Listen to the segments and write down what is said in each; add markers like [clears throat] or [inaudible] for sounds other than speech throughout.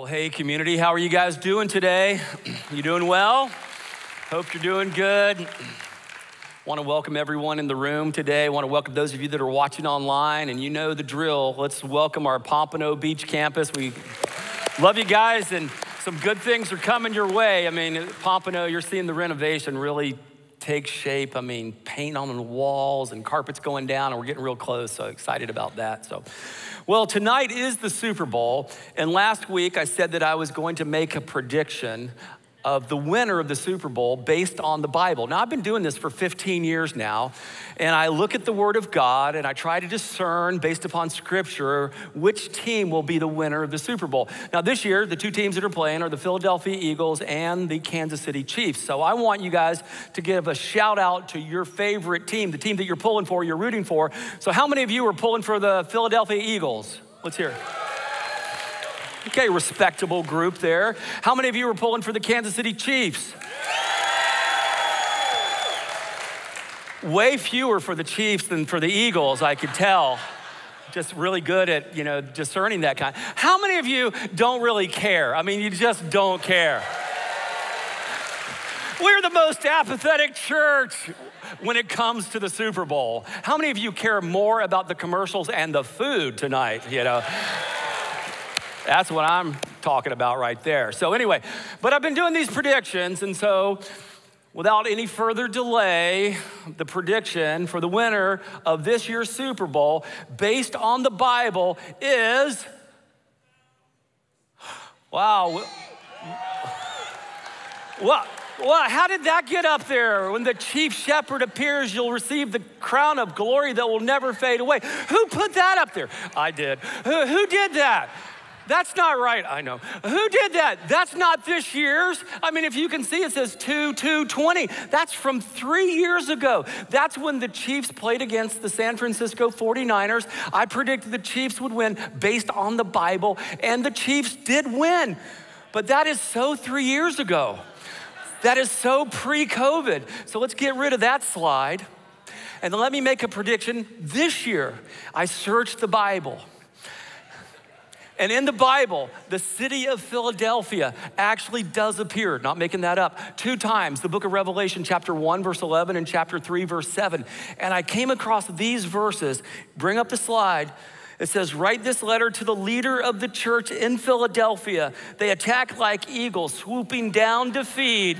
Well, hey, community, how are you guys doing today? [clears throat] You doing well? Hope you're doing good. [clears throat] Want to welcome everyone in the room today. Want to welcome those of you that are watching online, and you know the drill. Let's welcome our Pompano Beach campus. We love you guys, and some good things are coming your way. I mean, Pompano, you're seeing the renovation really take shape. I mean, paint on the walls and carpets going down, and we're getting real close. So excited about that. So, well, tonight is the Super Bowl, and last week I said that I was going to make a prediction of the winner of the Super Bowl based on the Bible. Now, I've been doing this for 15 years now, and I look at the Word of God and I try to discern based upon Scripture which team will be the winner of the Super Bowl. Now, this year, the two teams that are playing are the Philadelphia Eagles and the Kansas City Chiefs. So I want you guys to give a shout out to your favorite team, the team that you're pulling for, you're rooting for. So, how many of you are pulling for the Philadelphia Eagles? Let's hear it. Okay, respectable group there. How many of you are pulling for the Kansas City Chiefs? Way fewer for the Chiefs than for the Eagles, I could tell. Just really good at, you know, discerning that kind. How many of you don't really care? I mean, you just don't care. We're the most apathetic church when it comes to the Super Bowl. How many of you care more about the commercials and the food tonight, you know? That's what I'm talking about right there. So, anyway, but I've been doing these predictions, and so without any further delay, the prediction for the winner of this year's Super Bowl, based on the Bible, is wow. What? Well, how did that get up there? When the chief shepherd appears, you'll receive the crown of glory that will never fade away. Who put that up there? I did. Who, who did that? That's not right. I know. Who did that? That's not this year's. I mean, if you can see, it says 2 2 20. That's from three years ago. That's when the Chiefs played against the San Francisco 49ers. I predicted the Chiefs would win based on the Bible, and the Chiefs did win. But that is so three years ago. That is so pre COVID. So let's get rid of that slide. And let me make a prediction. This year, I searched the Bible. And in the Bible, the city of Philadelphia actually does appear, not making that up, two times. The book of Revelation, chapter 1, verse 11, and chapter 3, verse 7. And I came across these verses. Bring up the slide. It says, Write this letter to the leader of the church in Philadelphia. They attack like eagles, swooping down to feed.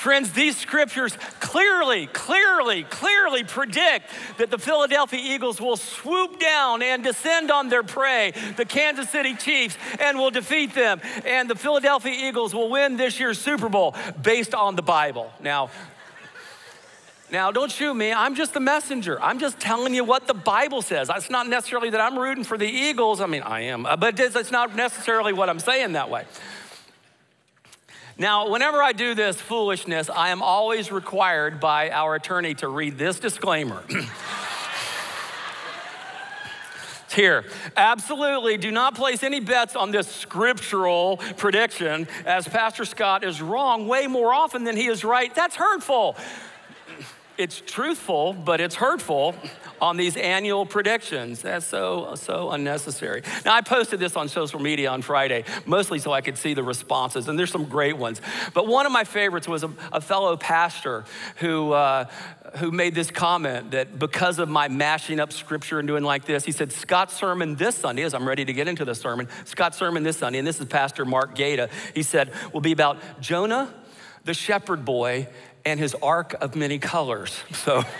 Friends, these scriptures clearly, clearly, clearly predict that the Philadelphia Eagles will swoop down and descend on their prey, the Kansas City Chiefs, and will defeat them. And the Philadelphia Eagles will win this year's Super Bowl based on the Bible. Now, now, don't shoot me. I'm just the messenger. I'm just telling you what the Bible says. It's not necessarily that I'm rooting for the Eagles. I mean, I am, uh, but it's not necessarily what I'm saying that way. Now, whenever I do this foolishness, I am always required by our attorney to read this disclaimer. here. Absolutely, do not place any bets on this scriptural prediction, as Pastor Scott is wrong way more often than he is right. That's hurtful. It's truthful, but it's hurtful on these annual predictions. That's so, so unnecessary. Now, I posted this on social media on Friday, mostly so I could see the responses, and there's some great ones. But one of my favorites was a, a fellow pastor who, uh, who made this comment that because of my mashing up scripture and doing like this, he said, Scott's sermon this Sunday, as I'm ready to get into the sermon, Scott's sermon this Sunday, and this is Pastor Mark Gata, he said, will be about Jonah, the shepherd boy, and his ark of many colors. So, [laughs]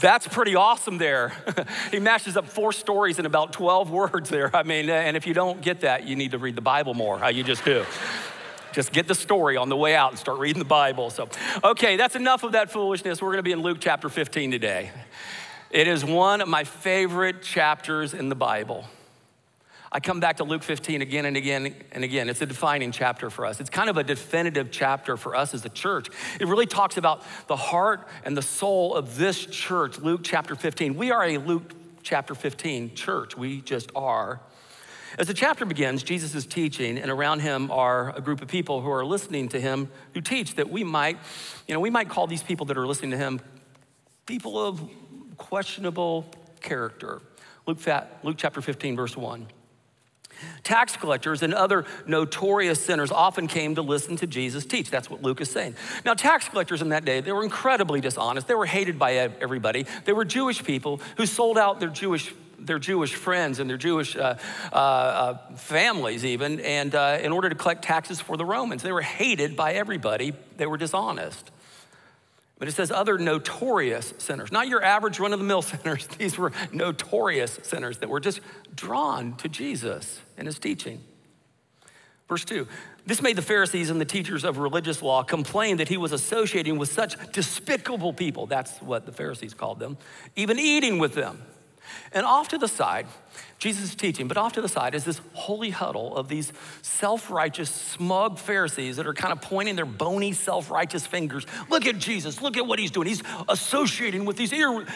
that's pretty awesome there. [laughs] he mashes up four stories in about 12 words there. I mean, and if you don't get that, you need to read the Bible more. How you just do. just get the story on the way out and start reading the Bible. So, okay, that's enough of that foolishness. We're going to be in Luke chapter 15 today. It is one of my favorite chapters in the Bible. I come back to Luke 15 again and again and again. It's a defining chapter for us. It's kind of a definitive chapter for us as a church. It really talks about the heart and the soul of this church, Luke chapter 15. We are a Luke chapter 15 church. We just are. As the chapter begins, Jesus is teaching, and around him are a group of people who are listening to him who teach that we might, you know, we might call these people that are listening to him people of questionable character. Luke, Luke chapter 15, verse 1. Tax collectors and other notorious sinners often came to listen to Jesus teach. That's what Luke is saying. Now, tax collectors in that day, they were incredibly dishonest. They were hated by everybody. They were Jewish people who sold out their Jewish their Jewish friends and their Jewish uh, uh, uh, families, even, and uh, in order to collect taxes for the Romans. They were hated by everybody, they were dishonest. But it says other notorious sinners, not your average run of the mill [laughs] sinners. These were notorious sinners that were just drawn to Jesus and his teaching. Verse 2 This made the Pharisees and the teachers of religious law complain that he was associating with such despicable people. That's what the Pharisees called them, even eating with them. And off to the side, Jesus is teaching, but off to the side is this holy huddle of these self righteous, smug Pharisees that are kind of pointing their bony, self righteous fingers. Look at Jesus, look at what he's doing. He's associating with these,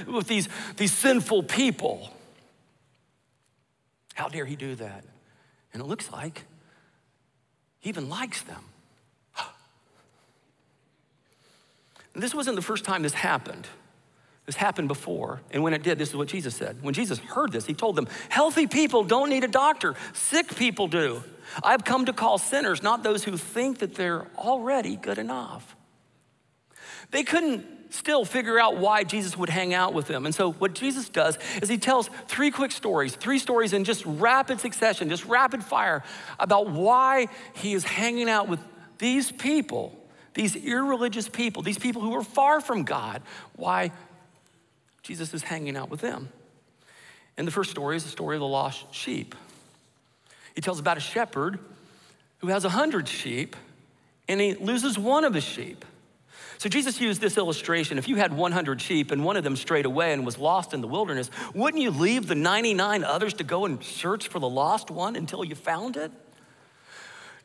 with these, these sinful people. How dare he do that? And it looks like he even likes them. [gasps] And this wasn't the first time this happened. This happened before, and when it did, this is what Jesus said. When Jesus heard this, he told them, Healthy people don't need a doctor, sick people do. I've come to call sinners, not those who think that they're already good enough. They couldn't still figure out why Jesus would hang out with them. And so, what Jesus does is he tells three quick stories, three stories in just rapid succession, just rapid fire, about why he is hanging out with these people, these irreligious people, these people who are far from God, why Jesus is hanging out with them. And the first story is the story of the lost sheep. He tells about a shepherd who has a hundred sheep and he loses one of his sheep. So Jesus used this illustration. If you had 100 sheep and one of them strayed away and was lost in the wilderness, wouldn't you leave the 99 others to go and search for the lost one until you found it?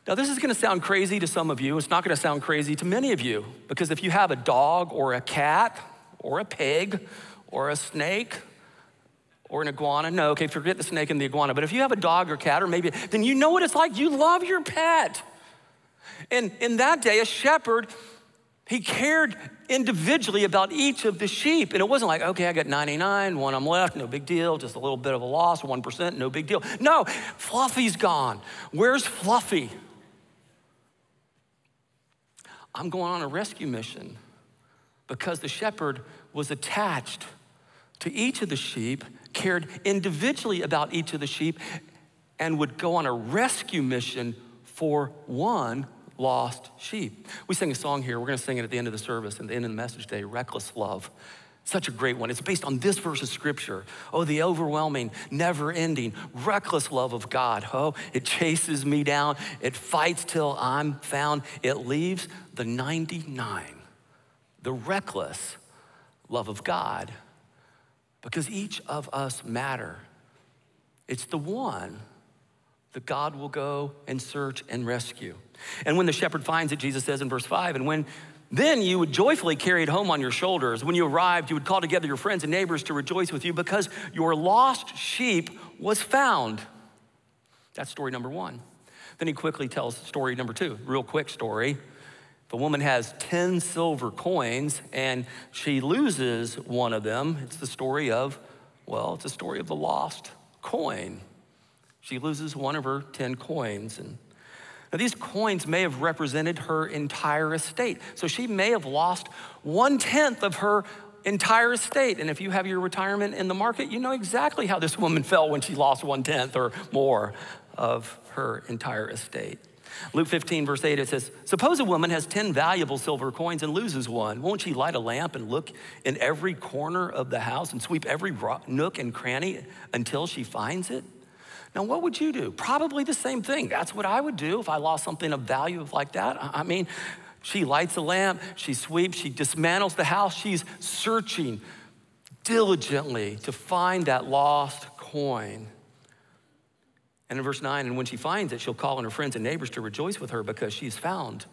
Now, this is gonna sound crazy to some of you. It's not gonna sound crazy to many of you because if you have a dog or a cat or a pig or a snake or an iguana. No, okay, forget the snake and the iguana. But if you have a dog or cat or maybe, then you know what it's like. You love your pet. And in that day, a shepherd, he cared individually about each of the sheep. And it wasn't like, okay, I got 99, one I'm left, no big deal, just a little bit of a loss, 1%, no big deal. No, Fluffy's gone. Where's Fluffy? I'm going on a rescue mission because the shepherd was attached to each of the sheep, cared individually about each of the sheep, and would go on a rescue mission for one lost sheep. We sing a song here. We're going to sing it at the end of the service and the end of the message today Reckless Love. Such a great one. It's based on this verse of scripture. Oh, the overwhelming, never ending, reckless love of God. Oh, it chases me down. It fights till I'm found. It leaves the 99, the reckless love of God because each of us matter. It's the one that God will go and search and rescue. And when the shepherd finds it, Jesus says in verse 5, and when then you would joyfully carry it home on your shoulders. When you arrived, you would call together your friends and neighbors to rejoice with you because your lost sheep was found. That's story number one. Then he quickly tells story number two, real quick story. The woman has 10 silver coins and she loses one of them. It's the story of, well, it's a story of the lost coin. She loses one of her 10 coins. And now these coins may have represented her entire estate. So she may have lost one tenth of her entire estate. And if you have your retirement in the market, you know exactly how this woman felt when she lost one tenth or more of her entire estate. Luke 15, verse 8, it says, Suppose a woman has 10 valuable silver coins and loses one. Won't she light a lamp and look in every corner of the house and sweep every nook and cranny until she finds it? Now, what would you do? Probably the same thing. That's what I would do if I lost something of value like that. I mean, she lights a lamp, she sweeps, she dismantles the house, she's searching diligently to find that lost coin. And in verse 9, and when she finds it, she'll call on her friends and neighbors to rejoice with her because she's found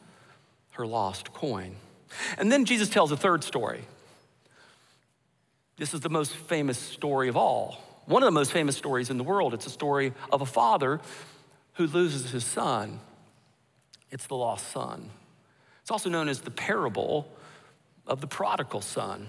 her lost coin. And then Jesus tells a third story. This is the most famous story of all. One of the most famous stories in the world. It's a story of a father who loses his son. It's the lost son. It's also known as the parable of the prodigal son.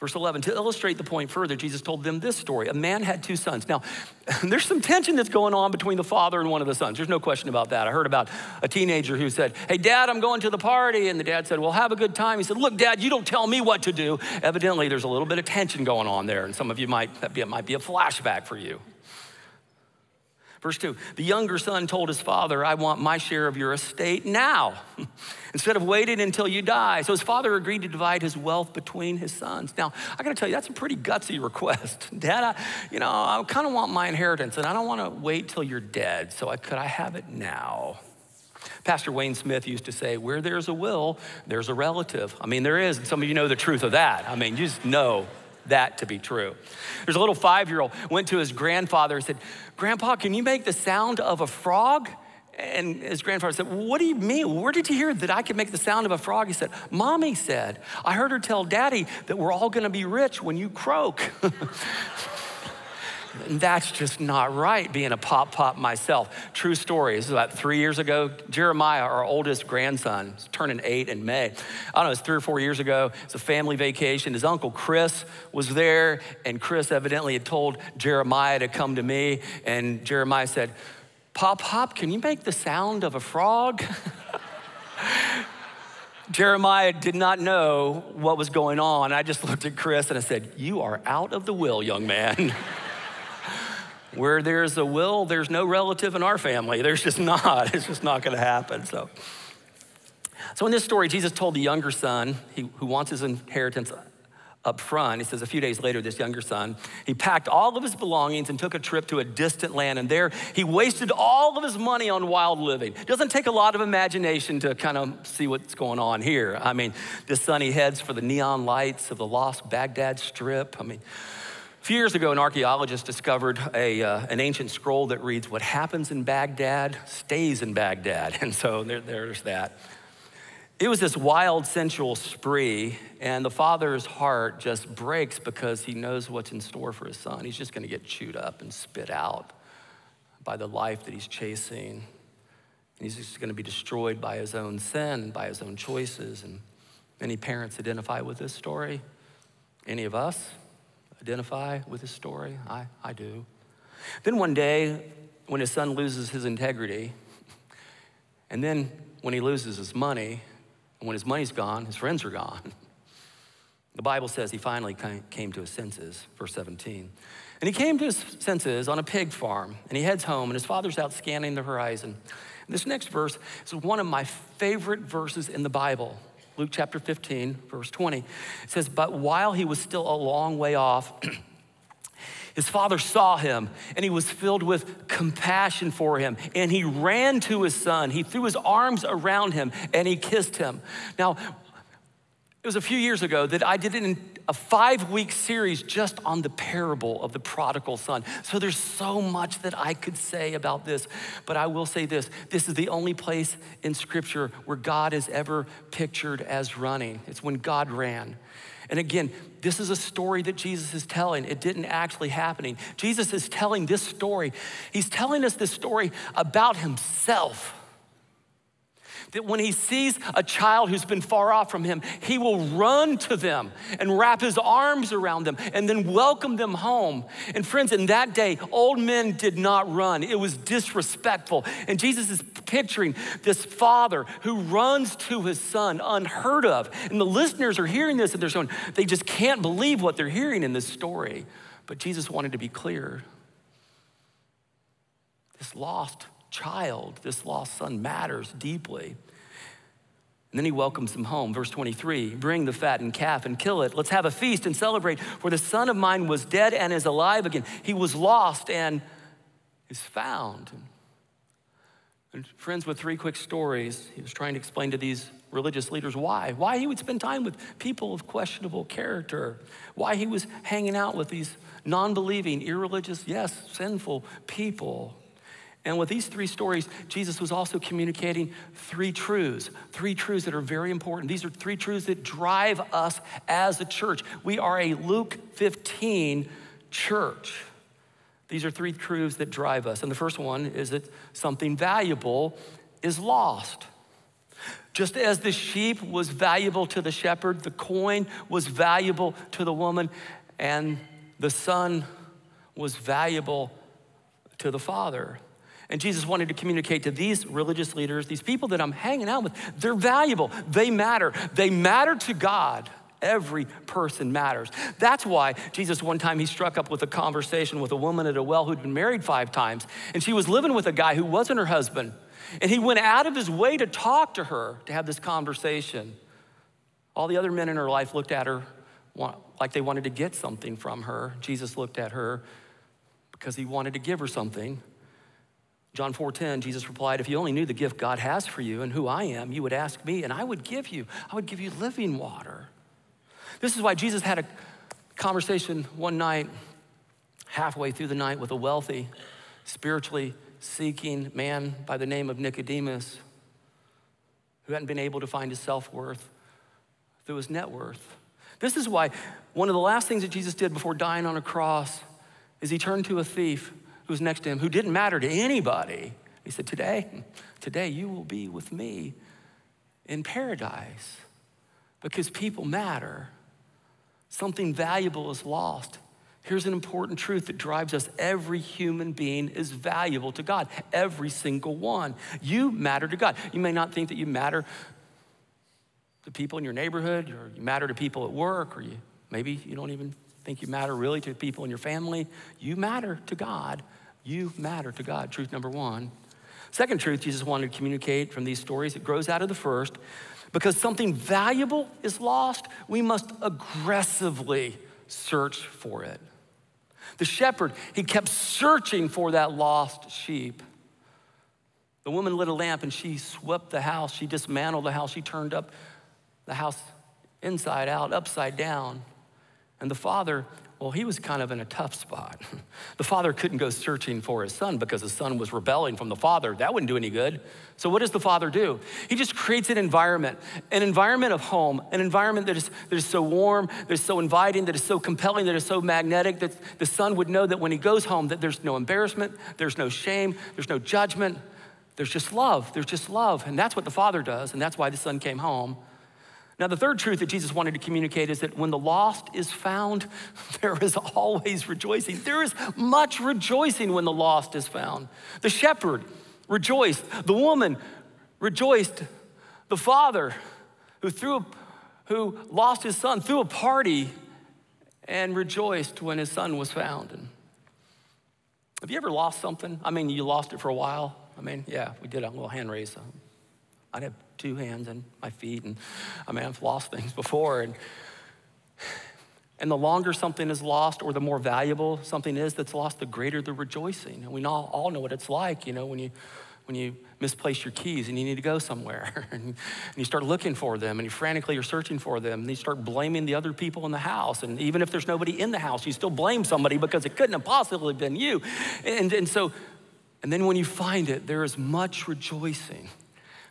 Verse 11, to illustrate the point further, Jesus told them this story. A man had two sons. Now, [laughs] there's some tension that's going on between the father and one of the sons. There's no question about that. I heard about a teenager who said, Hey, dad, I'm going to the party. And the dad said, Well, have a good time. He said, Look, dad, you don't tell me what to do. Evidently, there's a little bit of tension going on there. And some of you might, that might be a flashback for you. Verse 2 The younger son told his father, I want my share of your estate now, [laughs] instead of waiting until you die. So his father agreed to divide his wealth between his sons. Now, I gotta tell you, that's a pretty gutsy request. [laughs] Dad, I, you know, I kind of want my inheritance, and I don't wanna wait till you're dead, so I, could I have it now? Pastor Wayne Smith used to say, Where there's a will, there's a relative. I mean, there is, and some of you know the truth of that. I mean, you just know that to be true. There's a little five year old went to his grandfather and said, Grandpa, can you make the sound of a frog? And his grandfather said, What do you mean? Where did you hear that I could make the sound of a frog? He said, Mommy said, I heard her tell daddy that we're all gonna be rich when you croak. [laughs] And that's just not right, being a pop pop myself. True story. This is about three years ago. Jeremiah, our oldest grandson, is turning eight in May. I don't know, it's three or four years ago. It's a family vacation. His uncle Chris was there, and Chris evidently had told Jeremiah to come to me. And Jeremiah said, Pop Pop, can you make the sound of a frog? [laughs] Jeremiah did not know what was going on. I just looked at Chris and I said, You are out of the will, young man. [laughs] Where there's a will, there's no relative in our family. There's just not. It's just not going to happen. So, so in this story, Jesus told the younger son he, who wants his inheritance up front. He says a few days later, this younger son, he packed all of his belongings and took a trip to a distant land. And there he wasted all of his money on wild living. Doesn't take a lot of imagination to kind of see what's going on here. I mean, this son, he heads for the neon lights of the lost Baghdad Strip. I mean, a few years ago, an archaeologist discovered a, uh, an ancient scroll that reads, What happens in Baghdad stays in Baghdad. [laughs] And so there, there's that. It was this wild, sensual spree, and the father's heart just breaks because he knows what's in store for his son. He's just going to get chewed up and spit out by the life that he's chasing. And he's just going to be destroyed by his own sin, by his own choices. And many parents identify with this story. Any of us? Identify with his story? I, I do. Then one day, when his son loses his integrity, and then when he loses his money, and when his money's gone, his friends are gone. The Bible says he finally came to his senses, verse 17. And he came to his senses on a pig farm, and he heads home, and his father's out scanning the horizon. And this next verse is one of my favorite verses in the Bible. Luke chapter 15, verse 20. It says, But while he was still a long way off, [clears throat] his father saw him and he was filled with compassion for him. And he ran to his son. He threw his arms around him and he kissed him. Now, it was a few years ago that I did an, a five week series just on the parable of the prodigal son. So there's so much that I could say about this, but I will say this this is the only place in scripture where God is ever pictured as running. It's when God ran. And again, this is a story that Jesus is telling. It didn't actually happening. Jesus is telling this story. He's telling us this story about himself that when he sees a child who's been far off from him, he will run to them and wrap his arms around them and then welcome them home. And friends, in that day, old men did not run, it was disrespectful. And Jesus is picturing this father who runs to his son, unheard of. And the listeners are hearing this and they're going, they just can't believe what they're hearing in this story. But Jesus wanted to be clear. This lost child, this lost son, matters deeply. And then he welcomes them home. Verse 23 Bring the fattened calf and kill it. Let's have a feast and celebrate. For the son of mine was dead and is alive again. He was lost and is found. And friends, with three quick stories, he was trying to explain to these religious leaders why. Why he would spend time with people of questionable character. Why he was hanging out with these non believing, irreligious, yes, sinful people. And with these three stories, Jesus was also communicating three truths, three truths that are very important. These are three truths that drive us as a church. We are a Luke 15 church. These are three truths that drive us. And the first one is that something valuable is lost. Just as the sheep was valuable to the shepherd, the coin was valuable to the woman, and the son was valuable to the father. And Jesus wanted to communicate to these religious leaders, these people that I'm hanging out with, they're valuable. They matter. They matter to God. Every person matters. That's why Jesus, one time, he struck up with a conversation with a woman at a well who'd been married five times, and she was living with a guy who wasn't her husband. And he went out of his way to talk to her, to have this conversation. All the other men in her life looked at her like they wanted to get something from her. Jesus looked at her because he wanted to give her something. John 4:10, Jesus replied, "If you only knew the gift God has for you and who I am, you would ask me, and I would give you. I would give you living water." This is why Jesus had a conversation one night, halfway through the night, with a wealthy, spiritually seeking man by the name of Nicodemus, who hadn't been able to find his self worth through his net worth. This is why one of the last things that Jesus did before dying on a cross is he turned to a thief who was next to him, who didn't matter to anybody. He said, Today, today you will be with me in paradise because people matter. Something valuable is lost. Here's an important truth that drives us every human being is valuable to God, every single one. You matter to God. You may not think that you matter to people in your neighborhood, or you matter to people at work, or you, maybe you don't even think you matter really to people in your family. You matter to God. You matter to God. Truth number one. Second truth Jesus wanted to communicate from these stories, it grows out of the first. Because something valuable is lost, we must aggressively search for it. The shepherd, he kept searching for that lost sheep. The woman lit a lamp and she swept the house. She dismantled the house. She turned up the house inside out, upside down. And the father, well, he was kind of in a tough spot. [laughs] The father couldn't go searching for his son because his son was rebelling from the father. That wouldn't do any good. So, what does the father do? He just creates an environment, an environment of home, an environment that is, that is so warm, that is so inviting, that is so compelling, that is so magnetic that the son would know that when he goes home, that there's no embarrassment, there's no shame, there's no judgment, there's just love. There's just love. And that's what the father does, and that's why the son came home. Now, the third truth that Jesus wanted to communicate is that when the lost is found, [laughs] there is always rejoicing. There is much rejoicing when the lost is found. The shepherd rejoiced, the woman rejoiced, the father who threw who lost his son threw a party and rejoiced when his son was found. And have you ever lost something? I mean, you lost it for a while. I mean, yeah, we did a little hand raise. I'd have two hands and my feet. And I mean, I've lost things before. And, and the longer something is lost or the more valuable something is that's lost, the greater the rejoicing. And we all, all know what it's like, you know, when you, when you misplace your keys and you need to go somewhere and [laughs] and, you start looking for them and you frantically are searching for them and you start blaming the other people in the house. And even if there's nobody in the house, you still blame somebody because it couldn't have possibly been you. And, and so, and then when you find it, there is much rejoicing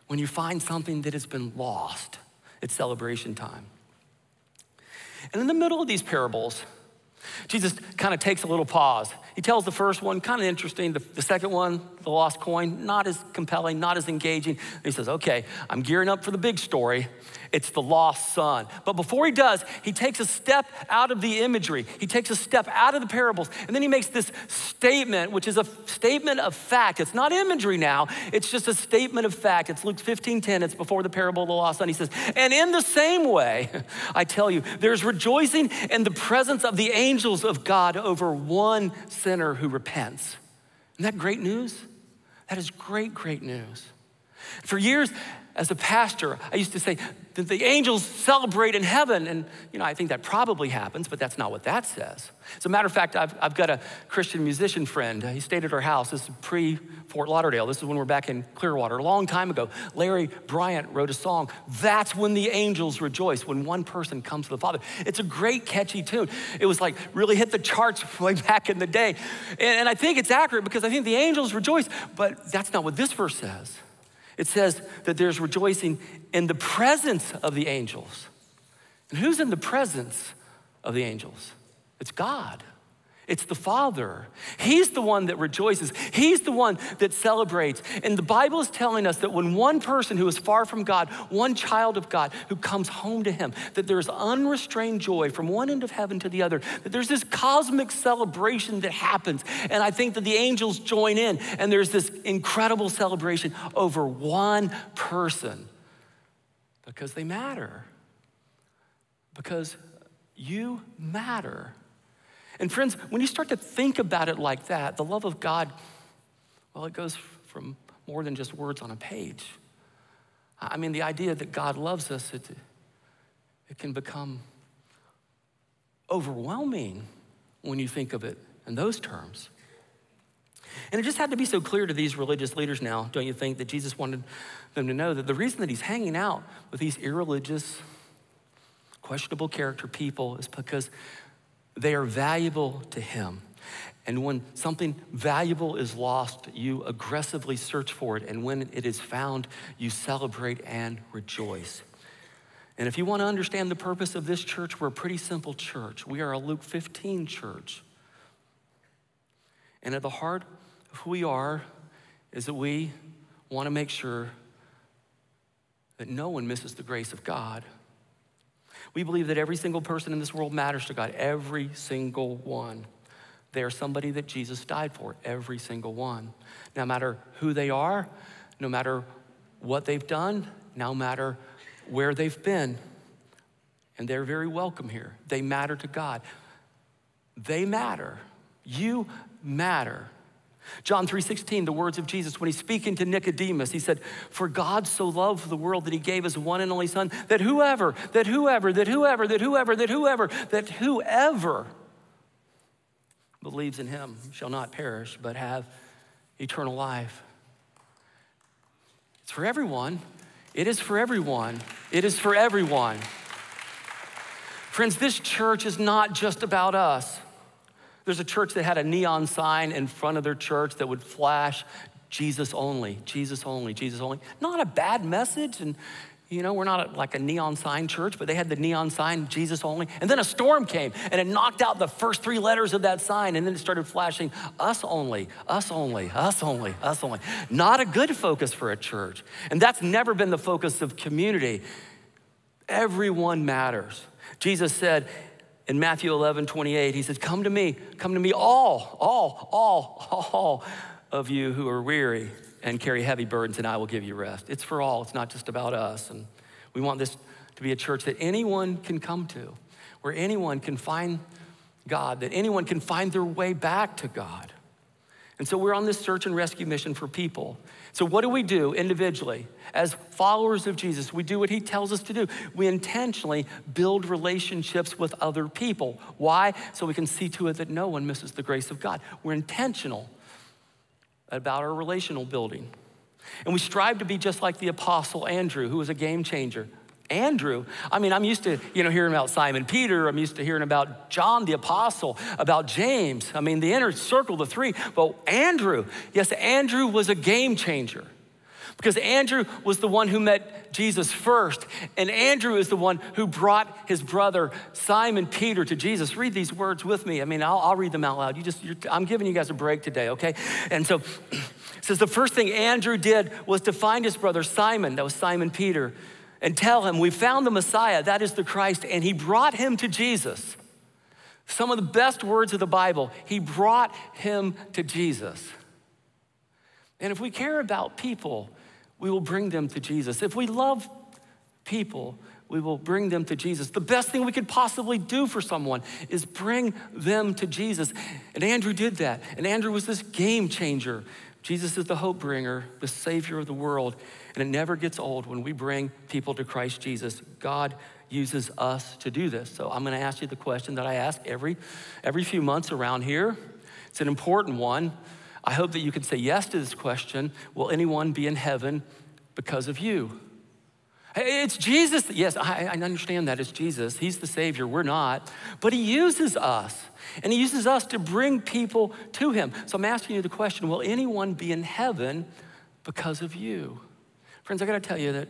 when you find something that has been lost, it's celebration time. And in the middle of these parables, Jesus kind of takes a little pause. He tells the first one, kind of interesting. The, the, second one, the lost coin, not as compelling, not as engaging. And he says, okay, I'm gearing up for the big story. It's the lost son. But before he does, he takes a step out of the imagery. He takes a step out of the parables. And then he makes this statement, which is a statement of fact. It's not imagery now, it's just a statement of fact. It's Luke 15 10. It's before the parable of the lost son. He says, And in the same way, [laughs] I tell you, there's rejoicing in the presence of the angels of God over one sinner who repents. Isn't that great news? That is great, great news. For years, as a pastor, I used to say that the angels celebrate in heaven. And, you know, I think that probably happens, but that's not what that says. As a matter of fact, I've, I've got a Christian musician friend. He stayed at our house. This is pre Fort Lauderdale. This is when we're back in Clearwater. A long time ago, Larry Bryant wrote a song. That's when the angels rejoice, when one person comes to the Father. It's a great, catchy tune. It was like really hit the charts [laughs] way back in the day. And, and I think it's accurate because I think the angels rejoice, but that's not what this verse says. It says that there's rejoicing in the presence of the angels. And who's in the presence of the angels? It's God. It's the Father. He's the one that rejoices. He's the one that celebrates. And the Bible is telling us that when one person who is far from God, one child of God who comes home to Him, that there's unrestrained joy from one end of heaven to the other, that there's this cosmic celebration that happens. And I think that the angels join in, and there's this incredible celebration over one person because they matter. Because you matter. And friends, when you start to think about it like that, the love of God, well, it goes from more than just words on a page. I mean, the idea that God loves us, it, it can become overwhelming when you think of it in those terms. And it just had to be so clear to these religious leaders now, don't you think, that Jesus wanted them to know that the reason that he's hanging out with these irreligious, questionable character people is because they are valuable to Him. And when something valuable is lost, you aggressively search for it. And when it is found, you celebrate and rejoice. And if you want to understand the purpose of this church, we're a pretty simple church. We are a Luke 15 church. And at the heart of who we are is that we want to make sure that no one misses the grace of God. We believe that every single person in this world matters to God, every single one. They are somebody that Jesus died for, every single one. No matter who they are, no matter what they've done, no matter where they've been. And they're very welcome here. They matter to God. They matter. You matter. John 3:16, the words of Jesus when he's speaking to Nicodemus, he said, "For God so loved the world that he gave his one and only son that whoever, that whoever, that whoever, that whoever, that whoever, that whoever believes in him shall not perish but have eternal life." It's for everyone. It is for everyone. It is for everyone. Friends, this church is not just about us. There's a church that had a neon sign in front of their church that would flash Jesus only, Jesus only, Jesus only. Not a bad message. And, you know, we're not like a neon sign church, but they had the neon sign, Jesus only. And then a storm came and it knocked out the first three letters of that sign. And then it started flashing us only, us only, us only, us only. Not a good focus for a church. And that's never been the focus of community. Everyone matters. Jesus said, in Matthew 11, 28, he says, Come to me, come to me, all, all, all, all of you who are weary and carry heavy burdens, and I will give you rest. It's for all, it's not just about us. And we want this to be a church that anyone can come to, where anyone can find God, that anyone can find their way back to God. And so we're on this search and rescue mission for people. So, what do we do individually? As followers of Jesus, we do what he tells us to do. We intentionally build relationships with other people. Why? So we can see to it that no one misses the grace of God. We're intentional about our relational building. And we strive to be just like the apostle Andrew, who was a game changer. Andrew. I mean, I'm used to, you know, hearing about Simon Peter. I'm used to hearing about John the apostle, about James. I mean, the inner circle, the three. But Andrew, yes, Andrew was a game changer. Because Andrew was the one who met Jesus first, and Andrew is the one who brought his brother Simon Peter to Jesus. Read these words with me. I mean, I'll, I'll read them out loud. You just, I'm giving you guys a break today, okay? And so, [clears throat] says the first thing Andrew did was to find his brother Simon. That was Simon Peter and tell him, We found the Messiah, that is the Christ, and he brought him to Jesus. Some of the best words of the Bible, he brought him to Jesus. And if we care about people, we will bring them to Jesus. If we love people, we will bring them to Jesus. The best thing we could possibly do for someone is bring them to Jesus. And Andrew did that. And Andrew was this game changer. Jesus is the hope bringer, the Savior of the world. And it never gets old when we bring people to Christ Jesus. God uses us to do this. So I'm going to ask you the question that I ask every, every few months around here. It's an important one. I hope that you can say yes to this question Will anyone be in heaven because of you? It's Jesus. Yes, I, I, understand that. It's Jesus. He's the Savior. We're not. But He uses us, and He uses us to bring people to Him. So I'm asking you the question Will anyone be in heaven because of you? Friends, I got to tell you that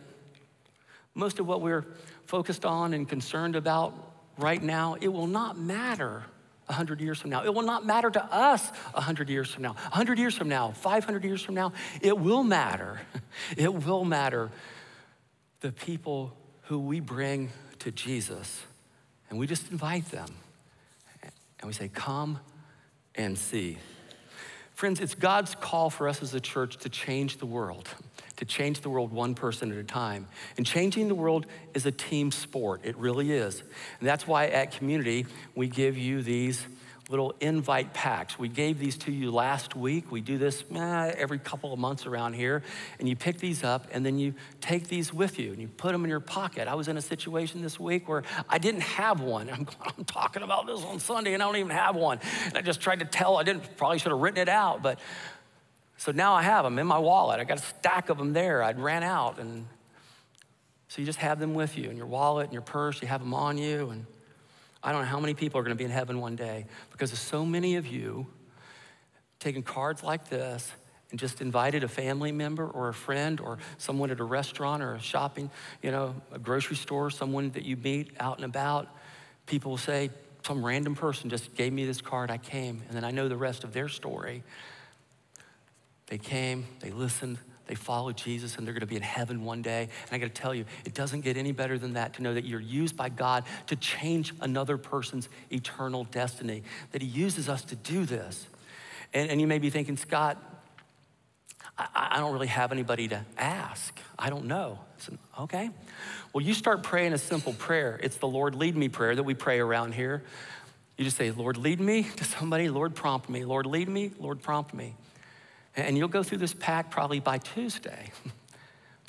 most of what we're focused on and concerned about right now, it will not matter 100 years from now. It will not matter to us 100 years from now. 100 years from now, 500 years from now, it will matter. [laughs] It will matter the people who we bring to Jesus. And we just invite them. And we say, Come and see. Friends, it's God's call for us as a church to change the world to change the world one person at a time. And changing the world is a team sport, it really is. And that's why at Community, we give you these little invite packs. We gave these to you last week. We do this eh, every couple of months around here. And you pick these up and then you take these with you and you put them in your pocket. I was in a situation this week where I didn't have one. [laughs] I'm, I'm talking about this on Sunday and I don't even have one. And I just tried to tell, I didn't, probably should have written it out, but so now I have them in my wallet. I got a stack of them there. I'd ran out. And so you just have them with you in your wallet, in your purse. You have them on you. And I don't know how many people are going to be in heaven one day because of so many of you taking cards like this and just invited a family member or a friend or someone at a restaurant or a shopping, you know, a grocery store, someone that you meet out and about. People will say, some random person just gave me this card, I came, and then I know the rest of their story. They came, they listened, they followed Jesus, and they're gonna be in heaven one day. And I gotta tell you, it doesn't get any better than that to know that you're used by God to change another person's eternal destiny, that He uses us to do this. And, and you may be thinking, Scott, I, don't really have anybody to ask. I don't know. Said, okay. Well, you start praying a simple prayer. It's the Lord lead me prayer that we pray around here. You just say, Lord, lead me to somebody. Lord, prompt me. Lord, lead me. Lord, prompt me. And you'll go through this pack probably by Tuesday. [laughs]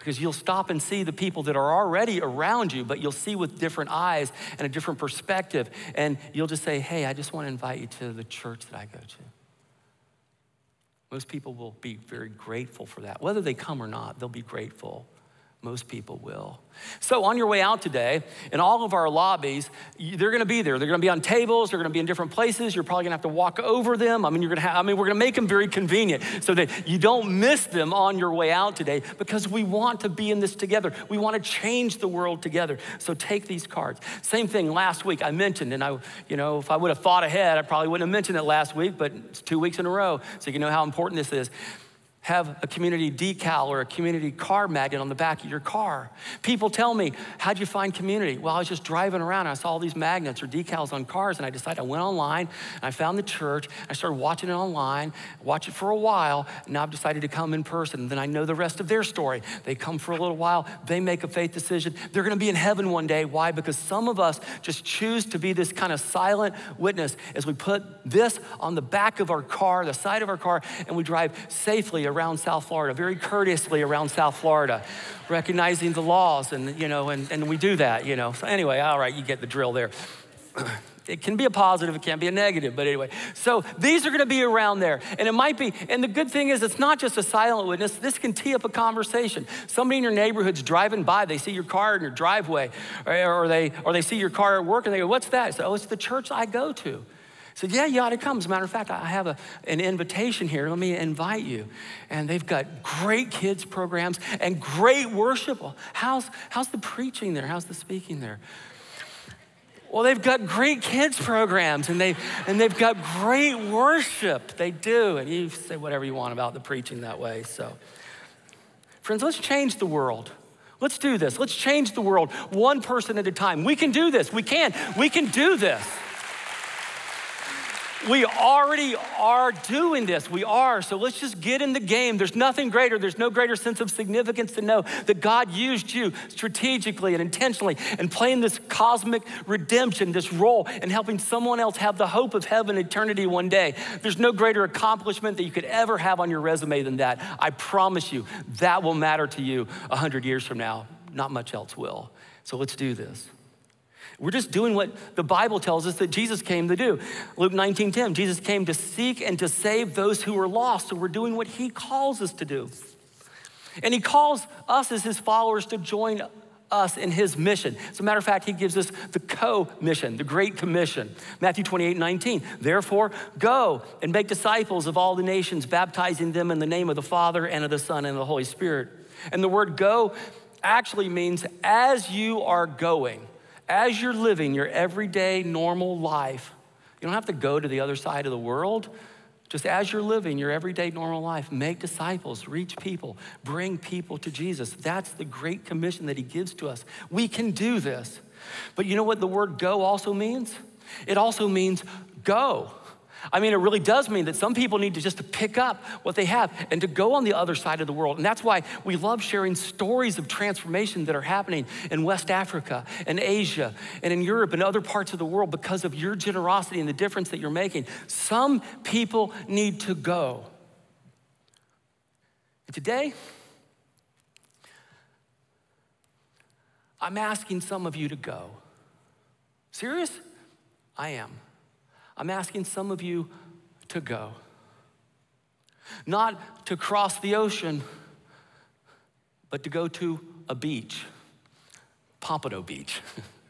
because you'll stop and see the people that are already around you, but you'll see with different eyes and a different perspective. And you'll just say, Hey, I just want to invite you to the church that I go to. Most people will be very grateful for that. Whether they come or not, they'll be grateful. Most people will. So, on your way out today, in all of our lobbies, they're gonna be there. They're gonna be on tables, they're gonna be in different places. You're probably gonna have to walk over them. I mean, you're gonna have, I mean, we're gonna make them very convenient so that you don't miss them on your way out today because we want to be in this together. We wanna change the world together. So, take these cards. Same thing last week I mentioned, and I, you know, if I would have thought ahead, I probably wouldn't have mentioned it last week, but it's two weeks in a row, so you can know how important this is have a community decal or a community car magnet on the back of your car. People tell me, How'd you find community? Well, I was just driving around and I saw all these magnets or decals on cars, and I decided I went online and I found the church. I started watching it online, watch it for a while, and now I've decided to come in person. And then I know the rest of their story. They come for a little while, they make a faith decision. They're gonna be in heaven one day. Why? Because some of us just choose to be this kind of silent witness as we put this on the back of our car, the side of our car, and we drive safely around South Florida, very courteously around South Florida, recognizing the laws, and you know, and, and we do that, you know. So anyway, all right, you get the drill there. [clears throat] It can be a positive, it can be a negative, but anyway. So these are gonna be around there. And it might be, and the good thing is it's not just a silent witness, this can tee up a conversation. Somebody in your neighborhood's driving by, they see your car in your driveway, or, or they, or they see your car at work and they go, What's that? So, oh, it's the church I go to said, Yeah, you ought to come. As a matter of fact, I have a, an invitation here. Let me invite you. And they've got great kids programs and great worship. How's, how's the preaching there? How's the speaking there? Well, they've got great kids programs and, they, and they've got great worship. They do. And you say whatever you want about the preaching that way. So, friends, let's change the world. Let's do this. Let's change the world one person at a time. We can do this. We can. We can do this. We already are doing this. We are. So let's just get in the game. There's nothing greater, there's no greater sense of significance to know that God used you strategically and intentionally and playing this cosmic redemption, this role, and helping someone else have the hope of heaven eternity one day. There's no greater accomplishment that you could ever have on your resume than that. I promise you, that will matter to you 100 years from now. Not much else will. So let's do this. We're just doing what the Bible tells us that Jesus came to do. Luke 19 10, Jesus came to seek and to save those who were lost. So we're doing what he calls us to do. And he calls us as his followers to join us in his mission. As a matter of fact, he gives us the co mission, the Great Commission. Matthew 28 19. Therefore, go and make disciples of all the nations, baptizing them in the name of the Father and of the Son and of the Holy Spirit. And the word go actually means as you are going as you're living your everyday normal life, You don't have to go to the other side of the world. Just as you're living your everyday normal life, make disciples, reach people, bring people to Jesus. That's the great commission that he gives to us. We can do this. But you know what the word go also means? It also means go. I mean, it really does mean that some people need to just to pick up what they have and to go on the other side of the world. And that's why we love sharing stories of transformation that are happening in West Africa and Asia and in Europe and other parts of the world because of your generosity and the difference that you're making. Some people need to go. And today, I'm asking some of you to go. Serious? I am. I'm asking some of you to go. Not to cross the ocean, but to go to a beach, Pompano Beach.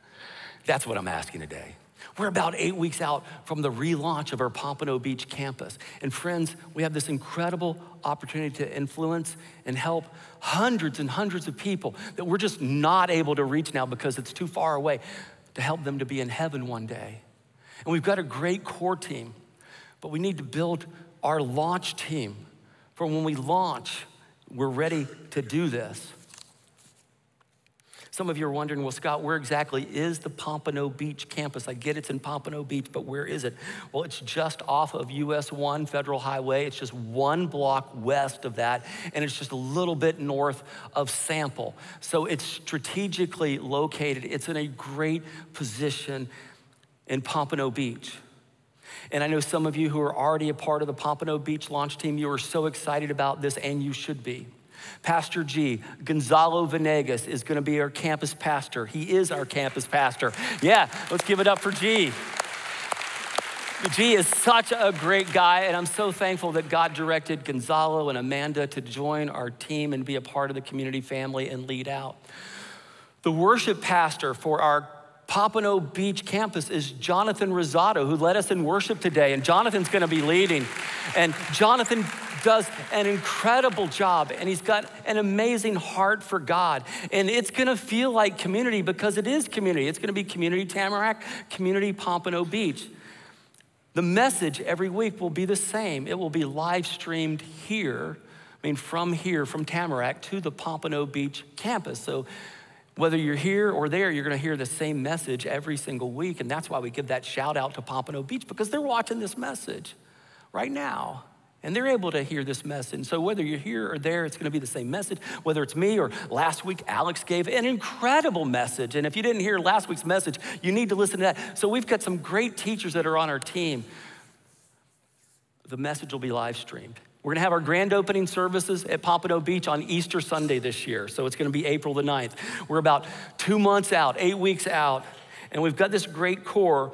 [laughs] That's what I'm asking today. We're about eight weeks out from the relaunch of our Pompano Beach campus. And friends, we have this incredible opportunity to influence and help hundreds and hundreds of people that we're just not able to reach now because it's too far away to help them to be in heaven one day. And we've got a great core team, but we need to build our launch team for when we launch, we're ready to do this. Some of you are wondering, well, Scott, where exactly is the Pompano Beach campus? I get it's in Pompano Beach, but where is it? Well, it's just off of US 1 Federal Highway. It's just one block west of that, and it's just a little bit north of Sample. So it's strategically located. It's in a great position in Pompano Beach. And I know some of you who are already a part of the Pompano Beach launch team, you are so excited about this, and you should be. Pastor G, Gonzalo Venegas, is gonna be our campus pastor. He is our campus pastor. Yeah, let's give it up for G. G is such a great guy, and I'm so thankful that God directed Gonzalo and Amanda to join our team and be a part of the community family and lead out. The worship pastor for our Pompano Beach campus is Jonathan Rosado, who led us in worship today. And Jonathan's gonna be leading. And Jonathan does an incredible job and he's got an amazing heart for God. And it's gonna feel like community because it is community. It's gonna be community Tamarac, community Pompano Beach. The message every week will be the same. It will be live streamed here, I mean, from here, from Tamarac to the Pompano Beach campus. So whether you're here or there, you're going to hear the same message every single week. And that's why we give that shout out to Pompano Beach because they're watching this message right now. And they're able to hear this message. So whether you're here or there, it's going to be the same message. Whether it's me or last week, Alex gave an incredible message. And if you didn't hear last week's message, you need to listen to that. So we've got some great teachers that are on our team. The message will be live streamed. We're gonna have our grand opening services at Pompano Beach on Easter Sunday this year. So it's gonna be April the 9th. We're about two months out, eight weeks out, and we've got this great core,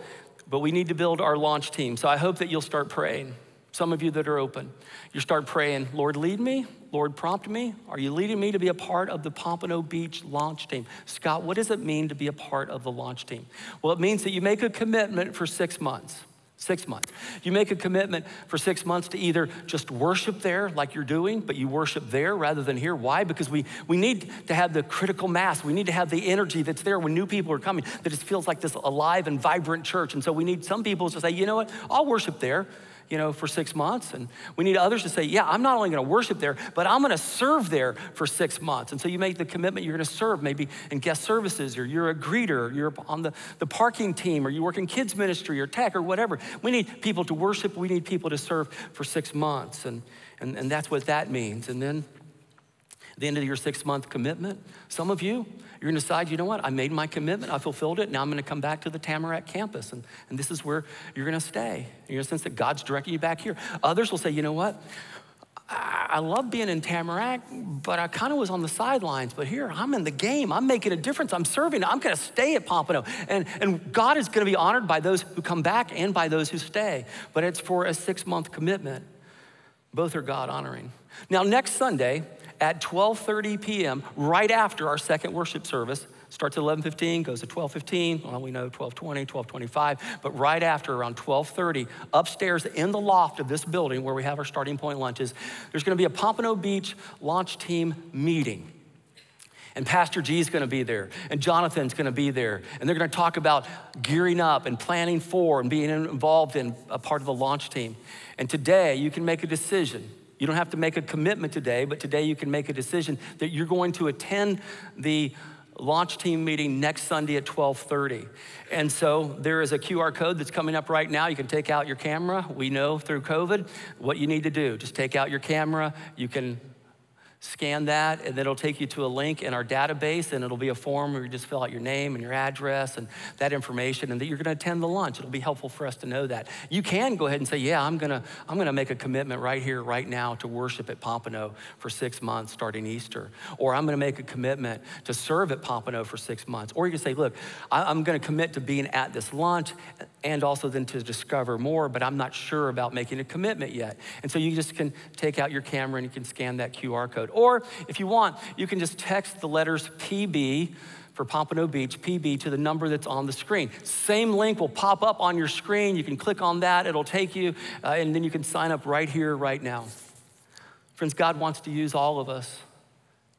but we need to build our launch team. So I hope that you'll start praying. Some of you that are open, you start praying, Lord, lead me. Lord, prompt me. Are you leading me to be a part of the Pompano Beach launch team? Scott, what does it mean to be a part of the launch team? Well, it means that you make a commitment for six months. Six months. You make a commitment for six months to either just worship there like you're doing, but you worship there rather than here. Why? Because we, we need to have the critical mass. We need to have the energy that's there when new people are coming, that it feels like this alive and vibrant church. And so we need some people to say, you know what, I'll worship there you know, for six months. And we need others to say, yeah, I'm not only going to worship there, but I'm going to serve there for six months. And so you make the commitment you're going to serve maybe in guest services or you're a greeter, or you're on the, the parking team or you work in kids ministry or tech or whatever. We need people to worship. We need people to serve for six months. And, and, and that's what that means. And then the end of your six month commitment, some of you, you're gonna decide, you know what, I made my commitment, I fulfilled it, now I'm gonna come back to the Tamarac campus, and, and this is where you're gonna stay. You're gonna sense that God's directing you back here. Others will say, you know what, I love being in Tamarac, but I kind of was on the sidelines. But here, I'm in the game. I'm making a difference. I'm serving. I'm going to stay at Pompano. And, and God is going to be honored by those who come back and by those who stay. But it's for a six month commitment. Both are God honoring. Now, next Sunday, at 12:30 p.m., right after our second worship service. Starts at 11:15, goes to 12:15. Well, we know 12:20, 12:25, but right after around 12:30, upstairs in the loft of this building where we have our starting point lunches, there's going to be a Pompano Beach launch team meeting. And Pastor G is going to be there, and Jonathan's going to be there. And they're going to talk about gearing up and planning for and being involved in a part of the launch team. And today, you can make a decision. You don't have to make a commitment today, but today you can make a decision that you're going to attend the launch team meeting next Sunday at 12:30. And so there is a QR code that's coming up right now. You can take out your camera. We know through COVID what you need to do. Just take out your camera. You can scan that, and then it'll take you to a link in our database, and it'll be a form where you just fill out your name and your address and that information, and that you're going to attend the lunch. It'll be helpful for us to know that. You can go ahead and say, "Yeah, I'm going to I'm going to make a commitment right here, right now, to worship at Pompano for six months starting Easter," or "I'm going to make a commitment to serve at Pompano for six months," or you can say, "Look, I'm going to commit to being at this lunch, and also then to discover more, but I'm not sure about making a commitment yet." And so you just can take out your camera and you can scan that QR code. Or if you want, you can just text the letters PB for Pompano Beach, PB, to the number that's on the screen. Same link will pop up on your screen. You can click on that, it'll take you, uh, and then you can sign up right here, right now. Friends, God wants to use all of us,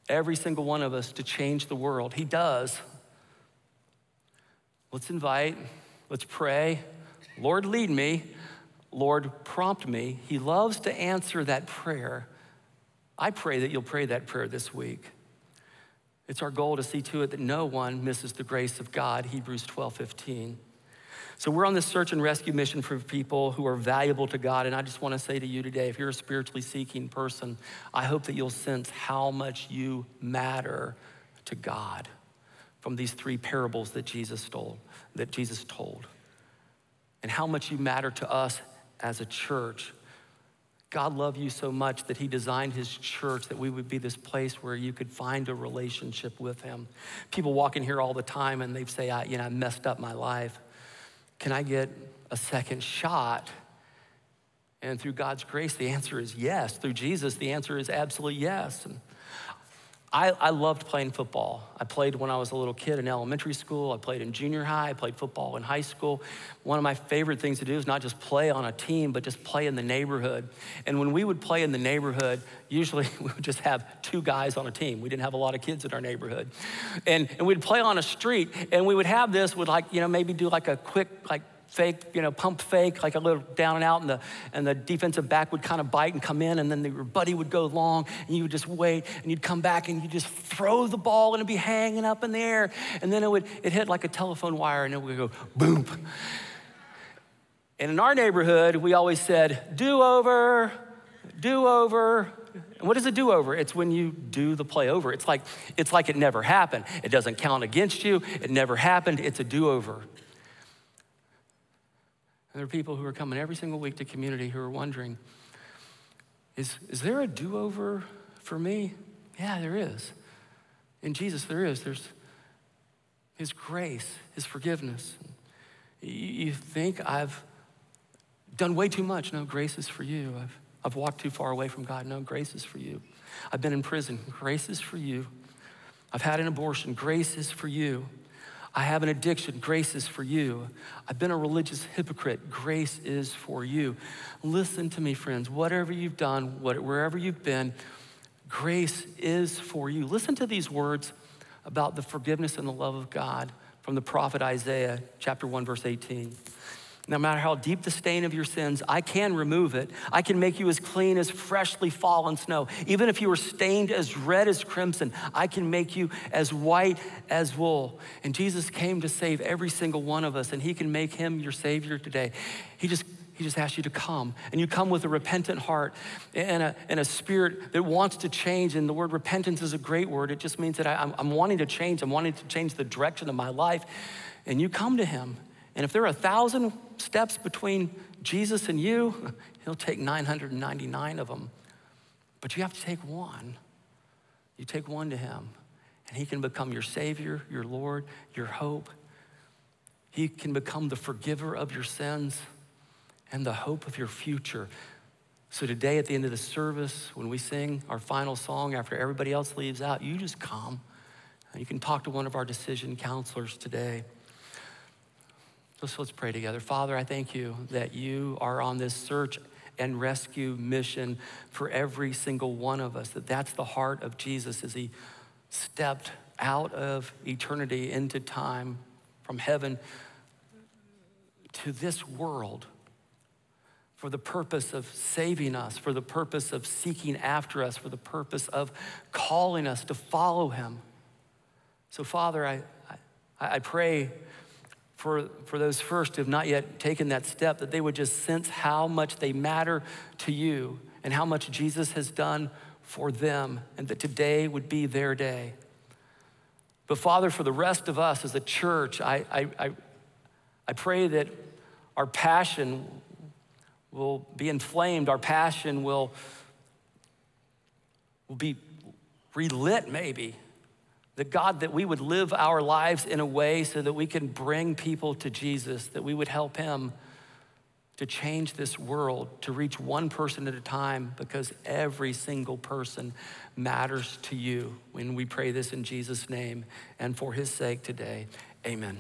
every single one of us, to change the world. He does. Let's invite, let's pray. Lord, lead me. Lord, prompt me. He loves to answer that prayer. I pray that you'll pray that prayer this week. It's our goal to see to it that no one misses the grace of God, Hebrews 12 15. So we're on this search and rescue mission for people who are valuable to God. And I just want to say to you today, if you're a spiritually seeking person, I hope that you'll sense how much you matter to God from these three parables that Jesus told, that Jesus told. And how much you matter to us as a church God loved you so much that He designed His church that we would be this place where you could find a relationship with Him. People walk in here all the time and they say, I, you know, I messed up my life. Can I get a second shot? And through God's grace, the answer is yes. Through Jesus, the answer is absolutely yes. And I, I, loved playing football. I played when I was a little kid in elementary school. I played in junior high. I played football in high school. One of my favorite things to do is not just play on a team, but just play in the neighborhood. And when we would play in the neighborhood, usually [laughs] we would just have two guys on a team. We didn't have a lot of kids in our neighborhood. And, and we'd play on a street, and we would have this, would like, you know, maybe do like a quick, like, fake, you know, pump fake, like a little down and out, and the, and the defensive back would kind of bite and come in, and then the, your buddy would go long, and you would just wait, and you'd come back, and you'd just throw the ball, and it'd be hanging up in the air, and then it would it hit like a telephone wire, and it would go boom. And in our neighborhood, we always said, do over, do over. And what is a do over? It's when you do the play over. It's like, it's like it never happened. It doesn't count against you. It never happened. It's a do over. And there are people who are coming every single week to community who are wondering is, is there a do over for me? Yeah, there is. In Jesus, there is. There's His grace, His forgiveness. You think I've done way too much? No, grace is for you. I've, I've walked too far away from God. No, grace is for you. I've been in prison. Grace is for you. I've had an abortion. Grace is for you. I have an addiction. Grace is for you. I've been a religious hypocrite. Grace is for you. Listen to me, friends. Whatever you've done, wherever you've been, grace is for you. Listen to these words about the forgiveness and the love of God from the prophet Isaiah, chapter 1, verse 18. No matter how deep the stain of your sins, I can remove it. I can make you as clean as freshly fallen snow. Even if you were stained as red as crimson, I can make you as white as wool. And Jesus came to save every single one of us, and He can make Him your Savior today. He just he just asks you to come. And you come with a repentant heart and a, and a spirit that wants to change. And the word repentance is a great word. It just means that I, I'm, I'm wanting to change. I'm wanting to change the direction of my life. And you come to him. And if there are a thousand steps between Jesus and you, he'll take 999 of them. But you have to take one. You take one to him, and he can become your Savior, your Lord, your hope. He can become the forgiver of your sins and the hope of your future. So, today at the end of the service, when we sing our final song after everybody else leaves out, you just come. And you can talk to one of our decision counselors today. Let's, let's pray together. Father, I thank you that you are on this search and rescue mission for every single one of us, that that's the heart of Jesus as he stepped out of eternity into time from heaven to this world for the purpose of saving us, for the purpose of seeking after us, for the purpose of calling us to follow him. So, Father, I, I, I pray for, for those first who have not yet taken that step that they would just sense how much they matter to you and how much Jesus has done for them, and that today would be their day. But, Father, for the rest of us as a church, I, I, I, I pray that our passion will be inflamed, our passion will, will be relit, maybe. That God, that we would live our lives in a way so that we can bring people to Jesus, that we would help Him to change this world, to reach one person at a time, because every single person matters to you. When we pray this in Jesus' name and for His sake today, amen.